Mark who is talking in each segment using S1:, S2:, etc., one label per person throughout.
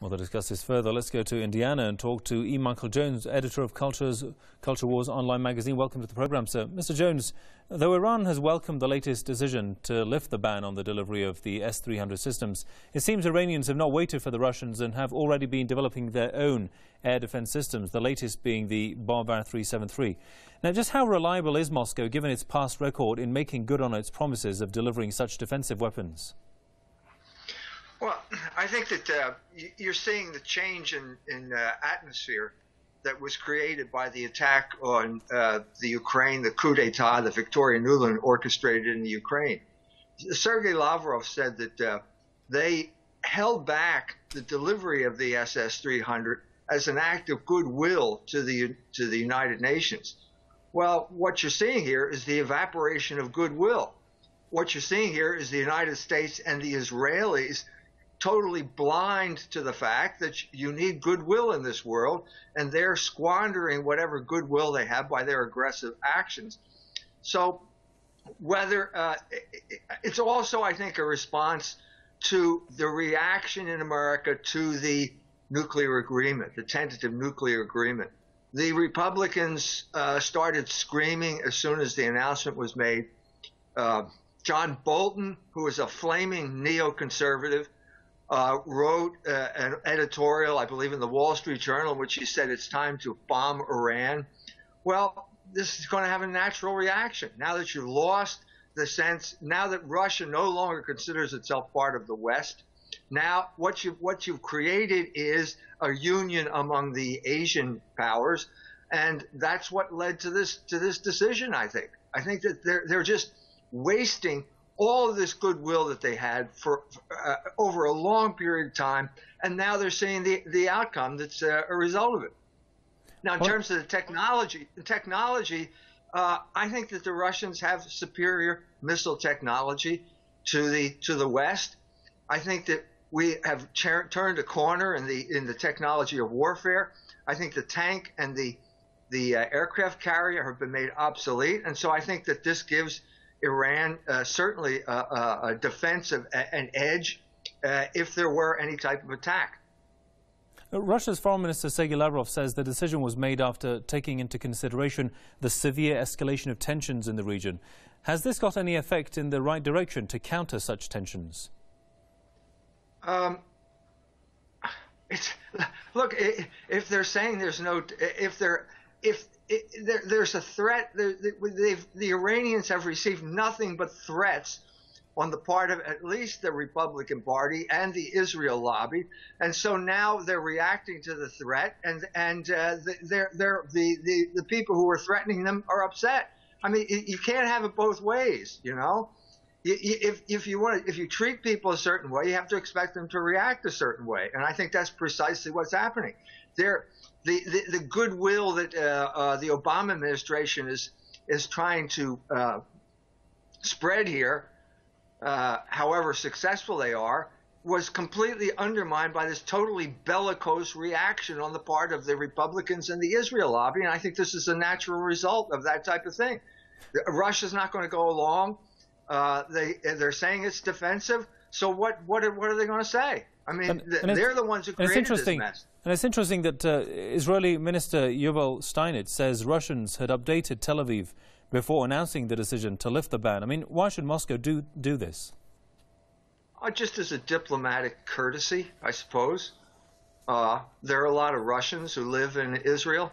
S1: Well, to discuss this further, let's go to Indiana and talk to E. Michael Jones, editor of Cultures, Culture Wars online magazine. Welcome to the program, sir. Mr. Jones, though Iran has welcomed the latest decision to lift the ban on the delivery of the S-300 systems, it seems Iranians have not waited for the Russians and have already been developing their own air defense systems, the latest being the Bavar 373. Now, just how reliable is Moscow, given its past record in making good on its promises of delivering such defensive weapons?
S2: Think that uh, you're seeing the change in, in uh, atmosphere that was created by the attack on uh, the Ukraine, the coup d'etat that Victoria Nuland orchestrated in the Ukraine. Sergei Lavrov said that uh, they held back the delivery of the SS-300 as an act of goodwill to the to the United Nations. Well, what you're seeing here is the evaporation of goodwill. What you're seeing here is the United States and the Israelis totally blind to the fact that you need goodwill in this world, and they're squandering whatever goodwill they have by their aggressive actions. So, whether uh, it's also, I think, a response to the reaction in America to the nuclear agreement, the tentative nuclear agreement. The Republicans uh, started screaming as soon as the announcement was made. Uh, John Bolton, who is a flaming neoconservative, uh, wrote uh, an editorial, I believe, in the Wall Street Journal, in which he said it's time to bomb Iran. Well, this is going to have a natural reaction. Now that you've lost the sense, now that Russia no longer considers itself part of the West, now what you've, what you've created is a union among the Asian powers, and that's what led to this to this decision. I think. I think that they're they're just wasting all of this goodwill that they had for uh, over a long period of time, and now they're seeing the the outcome that's uh, a result of it. Now, in terms of the technology, the technology, uh, I think that the Russians have superior missile technology to the to the West. I think that we have turned a corner in the in the technology of warfare. I think the tank and the the uh, aircraft carrier have been made obsolete, and so I think that this gives Iran uh, certainly a, a, a defensive an edge uh, if there were any type of attack.
S1: Uh, Russia's Foreign Minister Sergei Lavrov says the decision was made after taking into consideration the severe escalation of tensions in the region. Has this got any effect in the right direction to counter such tensions? Um,
S2: it's, look, if they're saying there's no, if they're, if it, there, there's a threat. the Iranians have received nothing but threats on the part of at least the Republican Party and the Israel lobby, and so now they're reacting to the threat, and and uh, they're, they're, the, the the people who are threatening them are upset. I mean, you can't have it both ways, you know. If if you want to, if you treat people a certain way, you have to expect them to react a certain way, and I think that's precisely what's happening. They're the, the, the goodwill that uh, uh, the Obama administration is is trying to uh, spread here, uh, however successful they are, was completely undermined by this totally bellicose reaction on the part of the Republicans and the Israel lobby. And I think this is a natural result of that type of thing. Russia's not going to go along. Uh, they they're saying it's defensive. So what what are, what are they going to say? I mean, and, and they're the ones who created this mess.
S1: And it's interesting that uh, Israeli Minister Yuval Steinitz says Russians had updated Tel Aviv before announcing the decision to lift the ban. I mean, why should Moscow do do this?
S2: Uh, just as a diplomatic courtesy, I suppose. Uh, there are a lot of Russians who live in Israel.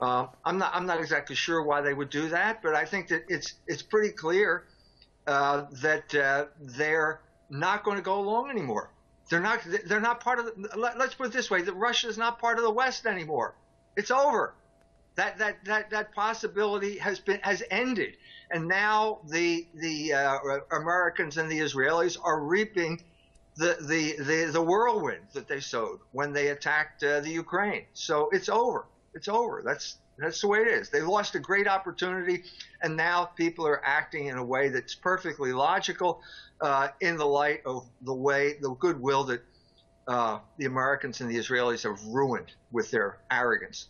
S2: Uh, I'm not. I'm not exactly sure why they would do that, but I think that it's it's pretty clear that uh, they're not going to go along anymore. They're not. They're not part of. The, let, us put it this way: that Russia is not part of the West anymore. It's over. That that that that possibility has been has ended, and now the the uh, Americans and the Israelis are reaping the the the, the whirlwind that they sowed when they attacked uh, the Ukraine. So it's over. It's over. That's that's the way it is. They lost a great opportunity, and now people are acting in a way that's perfectly logical uh, in the light of the way, the goodwill that uh, the Americans and the Israelis have ruined with their arrogance.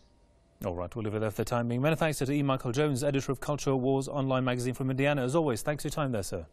S1: All right, we'll leave it there for the time being. Many thanks to E. Michael Jones, editor of Culture Wars online magazine from Indiana. As always, thanks for your time there, sir.